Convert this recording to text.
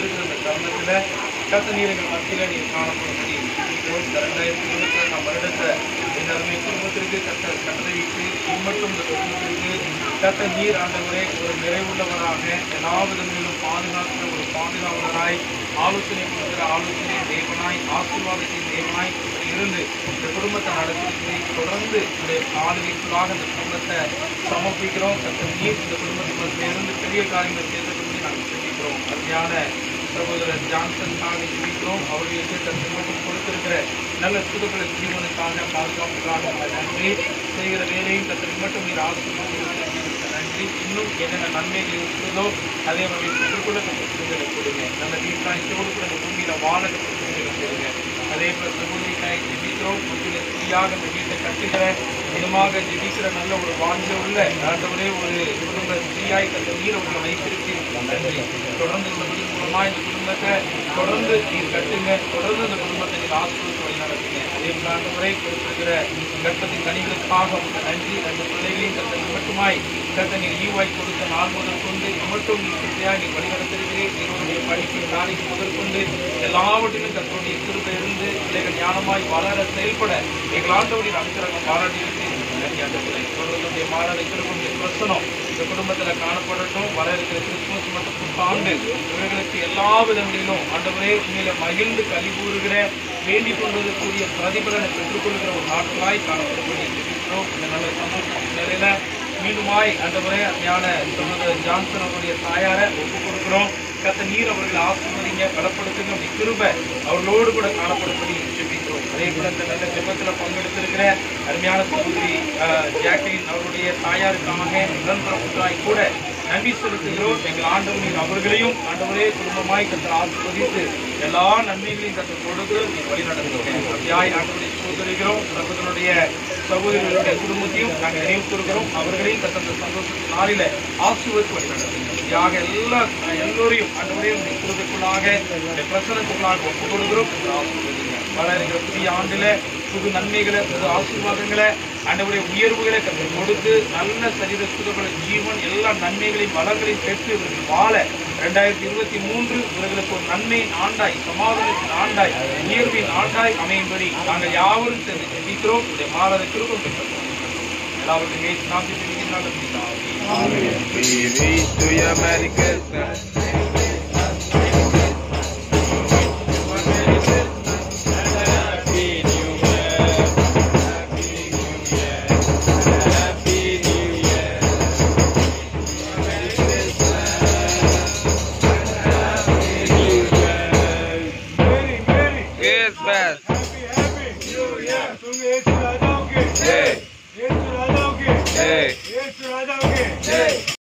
வந்திருக்கிற இந்த தருணத்தில் கத்த மத்தியில் நீங்கள் காணப்படும்படி ஜெபிக்கிறோம். இந்த ரெண்டாயிரத்தி இருபத்தி ரெண்டாம் வருடத்தை எல்லாருமே குடும்பத்திற்கு கத்த கட்டளையிட்டு இம்மட்டும் இந்த குடும்பத்திற்கு கத்த நீர் ஆண்டவரே ஒரு நிறைவுள்ளவராக எல்லா விதங்களிலும் பாதுகாக்கிற ஒரு பாதுகாவலராய் ஆலோசனை கொடுக்கிற ஆலோசனை தேவனாய் ஆசீர்வாதத்தின் தேவனாய் இருந்து இந்த குடும்பத்தை நடத்திருக்கிறேன் தொடர்ந்து இந்த ஆளுகைக்குள்ளாக இந்த குடும்பத்தை சமர்ப்பிக்கிறோம் கத்த நீர் இந்த குடும்பத்துக்கு சேர்ந்து பெரிய காரியங்கள் செய்தபடி நாங்கள் சிந்திக்கிறோம் அருமையான சகோதரர் ஜான்சனுக்காக ஜெபிக்கிறோம் அவர்களுக்கு தன்னை மட்டும் கொடுத்திருக்கிற நல்ல சுதுக்களை ஜீவனுக்காக பாதுகாப்புக்காக நன்றி. செய்கிற வேலையும் தன்னை மட்டும் நீர் ஆசிரியர் நன்றி. இன்னும் என்னென்ன நன்மைகள் இருக்கிறதோ அதே மாதிரி சுற்றுக்குள்ள கற்றுக்கொள்ள கொடுங்க. நல்ல தீர்க்காயத்தோடு கூட இந்த வாழ கொடுங்க. அதே போல சகோதரிக்காய் ஜெபிக்கிறோம் முற்றிலும் ஃப்ரீயாக இந்த வீட்டை கட்டுகிற தினமாக ஜெபிக்கிற நல்ல ஒரு வாஞ்ச உள்ள ஆண்டவரே ஒரு குடும்ப ஃப்ரீயாய் கட்ட நீர் உங்களை வைத்திருக்கீங்க நன்றி. தொடர்ந்து மூலமா இந்த குடும்பத்தை தொடர்ந்து நீர் கட்டுங்க தொடர்ந்து இந்த குடும்பத்தை நீர் ஆசிரியர் வழி நடத்துங்க அதே போல முறை கொடுத்திருக்கிற கற்பத்தின் கனிகளுக்காக உங்க நன்றி ரெண்டு பிள்ளைகளையும் கட்டத்தில் மட்டுமாய் கட்ட நீர் ஈவாய் கொடுத்த நாள் முதல் கொண்டு மட்டும் நீ கிருப்பையாய் நீ வழிநடத்திருக்கிறேன் இவருடைய படிப்பின் நாளைக்கு முதல் கொண்டு எல்லாவற்றிலும் கத்தருடைய திருப்பை இருந்து பிள்ளைகள் ஞானமாய் வளர செயல்பட எங்கள் ஆண்டவரின் அமைச்சரகம் பாராட்டியிருக்கிறேன் நன்றி ஆண்டவரே. தொடர்ந்து மாறாத கிருபுடைய பிரசனம் இந்த குடும்பத்தில் காணப்படட்டும் வர இருக்கிற கிறிஸ்துமஸ் மற்றும் புத்தாண்டு இவர்களுக்கு எல்லா விதங்களிலும் ஆண்டவரே உண்மையில மகிழ்ந்து கலி கூறுகிற வேண்டிக் கொள்வதற்குரிய பிரதிபலனை பெற்றுக்கொள்கிற ஒரு நாட்களாய் காணப்படக்கூடிய இந்த நல்ல சந்தோஷம் நிலையில மீண்டுமாய் ஆண்டவரே ஞான சகோதரர் ஜான்சன் அவருடைய தாயாரை ஒப்புக் கொடுக்கிறோம். கத்த நீர் அவர்களை ஆசிர்வதிங்க பலப்படுத்துங்க. அப்படி கிருப அவர்களோடு கூட காணப்படும்படி ஜெபிக்கிறோம். அதே போல இந்த நல்ல ஜெபத்தில் பங்கெடுத்திருக்கிற அருமையான சகோதரி அஹ், ஜாக்லின் அவருடைய தாயாருக்காக உடன்பிறப்புக்காய் கூட நன்றி செலுத்துகிறோம். எங்கள் ஆண்டவர் நீர் அவர்களையும் ஆண்டவரே குடும்பமாய் கத்தர் ஆசிர்வதித்து எல்லா நன்மைகளையும் கத்தர் கொடுத்து நீர் வழி ஆண்டவரை சகோதரிகிறோம் சகோதரர்களுடைய குடும்பத்தையும் நாங்கள் நினைவு கூறுகிறோம் அவர்களையும் கத்தந்த சந்தோஷத்தின் நாளில ஆசிர்வதித்து வழி நடத்துகிறோம் எல்லா எல்லோரையும் ஆண்டவரே குழுவிற்குள்ளாக பிரசனத்துக்குள்ளாக ஒப்புக் கொடுக்கிறோம் வர இருக்கிற புதிய ஆண்டுல புது நன்மைகளை புது ஆசீர்வாதங்களை ஆண்டவருடைய உயர்வுகளை கொடுத்து நல்ல சரீர சுகங்களை ஜீவன் எல்லா நன்மைகளையும் வளங்களையும் பெற்று இவர்கள் வாழ இரண்டாயிரத்தி இருபத்தி மூன்று இவர்களுக்கு ஒரு நன்மையின் ஆண்டாய் சமாதானத்தின் ஆண்டாய் உயர்வின் ஆண்டாய் அமையும்படி நாங்கள் யாவரும் சேர்ந்து ஜெபிக்கிறோம். இதை மாறாத திருப்பம் பெற்றோம். எல்லாவற்றையும் ஏற்று நாம் ஜெபிக்கின்றால் ये चुरा जाओगे। ये चुरा जाओगे। ये चुरा जाओगे।